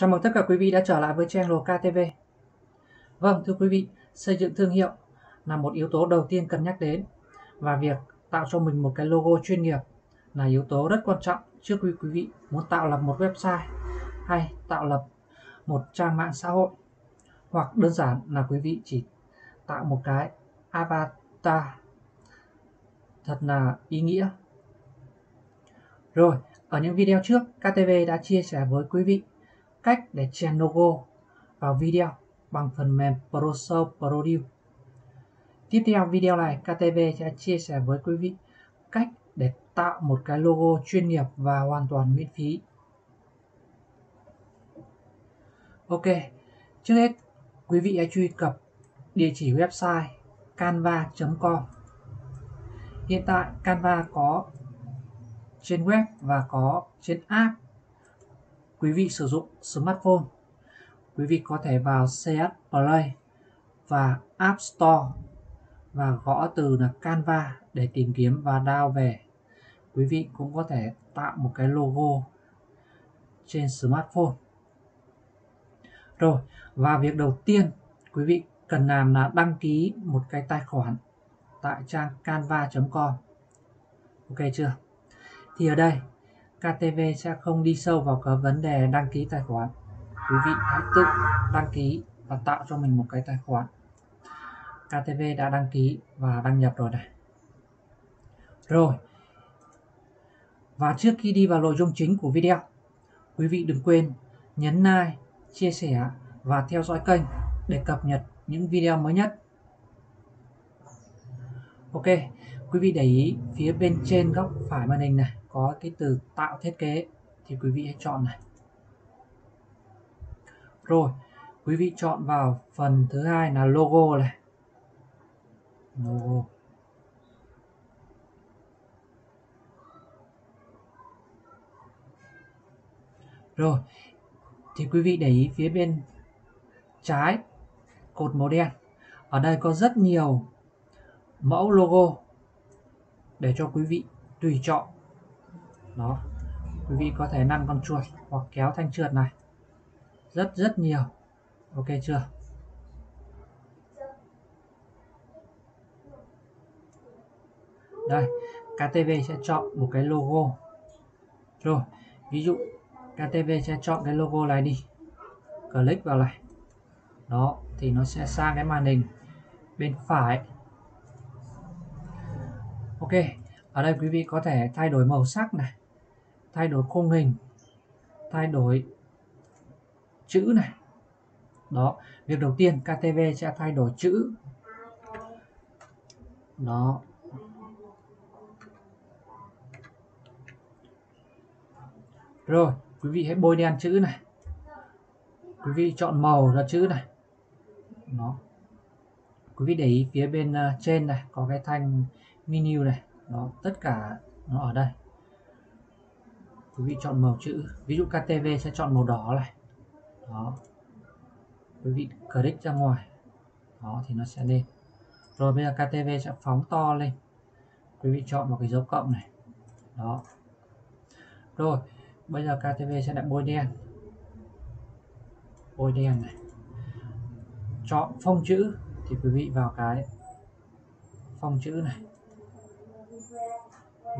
Chào mừng tất cả quý vị đã trở lại với channel KTV. Vâng, thưa quý vị, xây dựng thương hiệu là một yếu tố đầu tiên cần nhắc đến và việc tạo cho mình một cái logo chuyên nghiệp là yếu tố rất quan trọng trước khi quý vị muốn tạo lập một website hay tạo lập một trang mạng xã hội hoặc đơn giản là quý vị chỉ tạo một cái avatar thật là ý nghĩa. Rồi, ở những video trước, KTV đã chia sẻ với quý vị cách để chèn logo vào video bằng phần mềm ProShow Produce. Tiếp theo video này, KTV sẽ chia sẻ với quý vị cách để tạo một cái logo chuyên nghiệp và hoàn toàn miễn phí. Ok, trước hết quý vị hãy truy cập địa chỉ website canva.com. Hiện tại Canva có trên web và có trên app quý vị sử dụng smartphone, quý vị có thể vào CS Play và App Store và gõ từ là Canva để tìm kiếm và download về. Quý vị cũng có thể tạo một cái logo trên smartphone. Rồi, và việc đầu tiên quý vị cần làm là đăng ký một cái tài khoản tại trang canva.com. Ok chưa? Thì ở đây KTV sẽ không đi sâu vào cái vấn đề đăng ký tài khoản. Quý vị hãy tự đăng ký và tạo cho mình một cái tài khoản. KTV đã đăng ký và đăng nhập rồi này. Rồi. Và trước khi đi vào nội dung chính của video, quý vị đừng quên nhấn like, chia sẻ và theo dõi kênh để cập nhật những video mới nhất. Ok, quý vị để ý phía bên trên góc phải màn hình này có cái từ tạo thiết kế thì quý vị hãy chọn này. Rồi, quý vị chọn vào phần thứ hai là logo này. Logo. Rồi, thì quý vị để ý phía bên trái, cột màu đen. Ở đây có rất nhiều mẫu logo để cho quý vị tùy chọn đó. Quý vị có thể năn con chuột hoặc kéo thanh trượt này. Rất rất nhiều. Ok chưa? Đây KTV sẽ chọn một cái logo. Rồi, ví dụ KTV sẽ chọn cái logo này đi. Click vào này. Đó, thì nó sẽ sang cái màn hình bên phải. Ok, ở đây quý vị có thể thay đổi màu sắc này thay đổi khung hình, thay đổi chữ này. Đó, việc đầu tiên KTV sẽ thay đổi chữ. Đó. Rồi, quý vị hãy bôi đen chữ này. Quý vị chọn màu ra chữ này. Đó. Quý vị để ý phía bên ờ, trên này có cái thanh menu này. Đó, tất cả nó ở đây quý vị chọn màu chữ, ví dụ KTV sẽ chọn màu đỏ này. Đó. Quý vị click ra ngoài. Đó, thì nó sẽ lên. Rồi bây giờ KTV sẽ phóng to lên. Quý vị chọn một cái dấu cộng này. Đó. Rồi, bây giờ KTV sẽ đặt bôi đen. Bôi đen này. Chọn phông chữ, thì quý vị vào cái phông chữ này.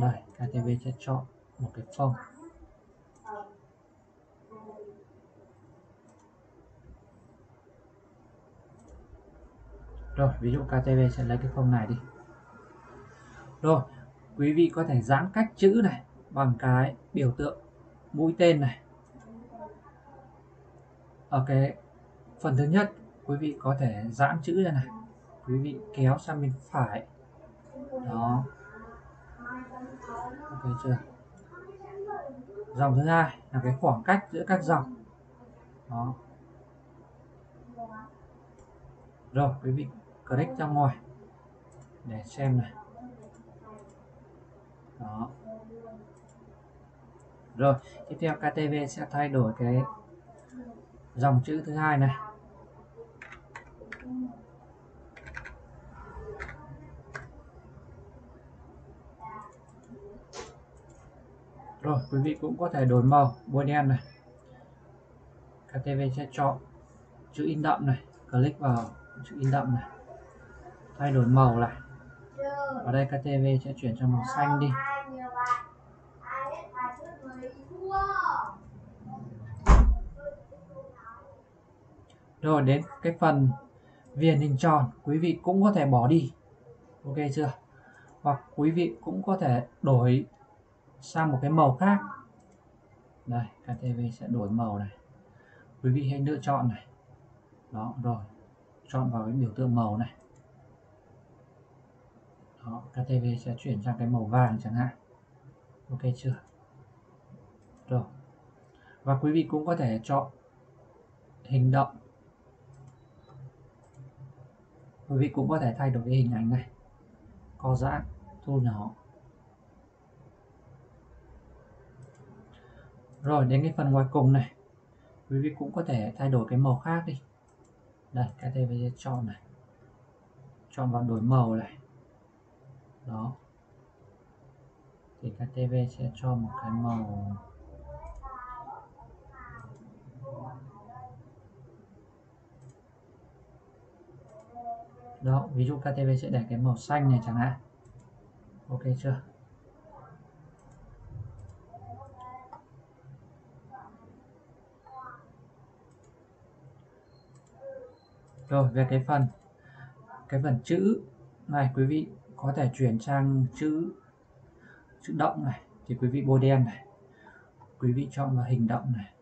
Đây KTV sẽ chọn một cái phông. Rồi, ví dụ KTV sẽ lấy cái phông này đi. Rồi, quý vị có thể giãn cách chữ này bằng cái biểu tượng mũi tên này. Ở cái phần thứ nhất, quý vị có thể giãn chữ ra này. Quý vị kéo sang bên phải. Đó. Ok chưa? Dòng thứ hai là cái khoảng cách giữa các dòng. Đó. Rồi, quý vị click ra ngoài để xem này. Đó. Rồi, tiếp theo KTV sẽ thay đổi cái dòng chữ thứ hai này. Rồi, quý vị cũng có thể đổi màu bôi đen này. KTV sẽ chọn chữ in đậm này, click vào chữ in đậm này thay đổi màu này ở đây KTV sẽ chuyển sang màu xanh đi. Rồi đến cái phần viền hình tròn. Quý vị cũng có thể bỏ đi. Ok chưa? Hoặc quý vị cũng có thể đổi sang một cái màu khác. Đây KTV sẽ đổi màu này. Quý vị hãy lựa chọn này. Đó rồi. Chọn vào cái biểu tượng màu này đó KTV sẽ chuyển sang cái màu vàng chẳng hạn. Ok chưa? Rồi. Và quý vị cũng có thể chọn hình động. Quý vị cũng có thể thay đổi cái hình ảnh này. Co giãn thu nhỏ. Rồi, đến cái phần ngoài cùng này. Quý vị cũng có thể thay đổi cái màu khác đi. Đây KTV chọn này. Chọn vào đổi màu này đó. Thì KTV sẽ cho một cái màu. Đó, ví dụ KTV sẽ để cái màu xanh này chẳng hạn. Ok chưa? Rồi, về cái phần cái phần chữ này, quý vị có thể chuyển sang chữ chữ động này, thì quý vị bôi đen này, quý vị chọn vào hình động này.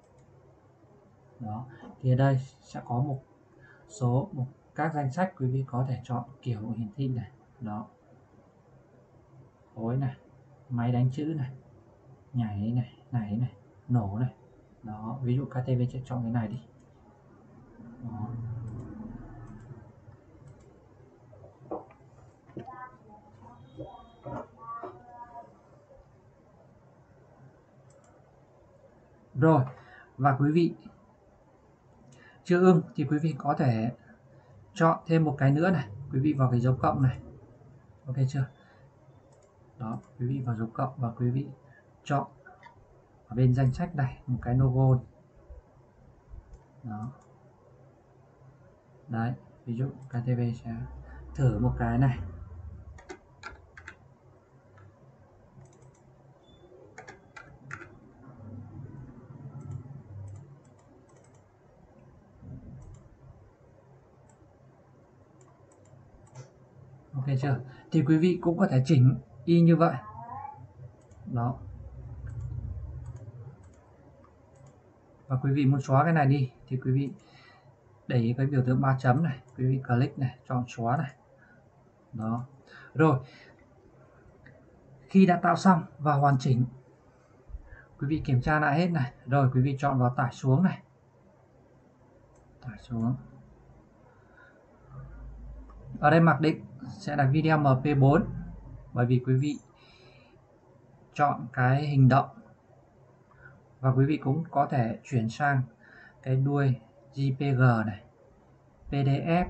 Đó, thì ở đây sẽ có một số, một các danh sách quý vị có thể chọn kiểu hiển thị này. Đó. Khối này, máy đánh chữ này, nhảy này này này, nổ này. Đó, ví dụ KTV sẽ chọn cái này đi. Đó. Rồi, và quý vị chưa ưng thì quý vị có thể chọn thêm một cái nữa này. Quý vị vào cái dấu cộng này. Ok chưa? Đó, quý vị vào dấu cộng và quý vị chọn ở bên danh sách này một cái logo đó. Đấy, ví dụ KTV sẽ thử một cái này. Ok chưa? Thì quý vị cũng có thể chỉnh y như vậy. Đó. Và quý vị muốn xóa cái này đi, thì quý vị đẩy cái biểu tượng ba chấm này, quý vị click này, chọn xóa này. Đó. Rồi. Khi đã tạo xong và hoàn chỉnh, quý vị kiểm tra lại hết này. Rồi, quý vị chọn vào tải xuống này. Tải xuống. Ở đây mặc định sẽ là video MP4 bởi vì quý vị chọn cái hình động và quý vị cũng có thể chuyển sang cái đuôi JPG này PDF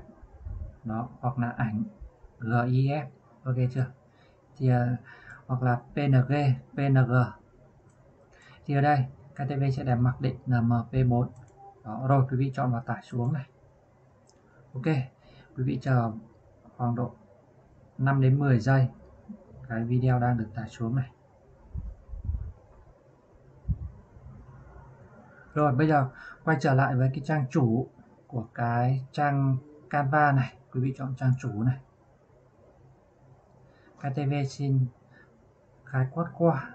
đó, hoặc là ảnh GIF ok chưa? Thì à, hoặc là PNG PNG thì ở đây KTV sẽ để mặc định là MP4 đó, rồi quý vị chọn vào tải xuống này. Ok, quý vị chờ khoảng độ 5 đến 10 giây. Cái video đang được tải xuống này. Rồi, bây giờ quay trở lại với cái trang chủ của cái trang Canva này. Quý vị chọn trang chủ này. KTV xin khái quát qua.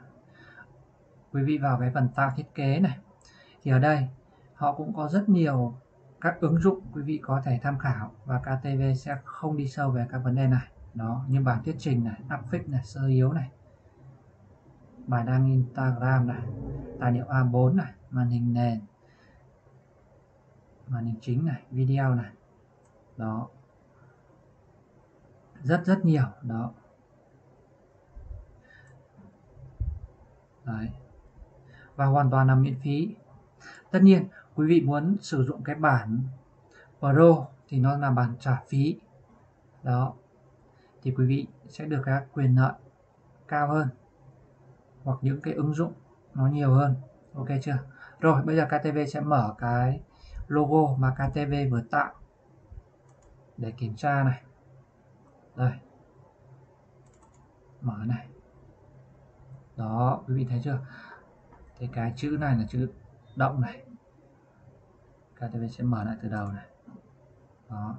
Quý vị vào cái phần tạo thiết kế này. Thì ở đây, họ cũng có rất nhiều các ứng dụng quý vị có thể tham khảo và KTV sẽ không đi sâu về các vấn đề này đó như bản thuyết trình này upfix này, sơ yếu này, bài đăng Instagram này, tài liệu A4 này, màn hình nền, màn hình chính này, video này. Đó. Rất rất nhiều, đó. Đấy. Và hoàn toàn là miễn phí. Tất nhiên, quý vị muốn sử dụng cái bản Pro thì nó là bản trả phí. Đó thì quý vị sẽ được các quyền lợi cao hơn hoặc những cái ứng dụng nó nhiều hơn. Ok chưa? Rồi, bây giờ KTV sẽ mở cái logo mà KTV vừa tạo để kiểm tra này. Đây. Mở này. Đó, quý vị thấy chưa? Thì cái chữ này là chữ động này. KTV sẽ mở lại từ đầu này. Đó.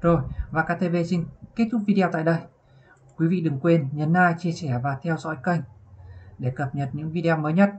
Rồi, và KTV xin kết thúc video tại đây. Quý vị đừng quên nhấn like, chia sẻ và theo dõi kênh để cập nhật những video mới nhất.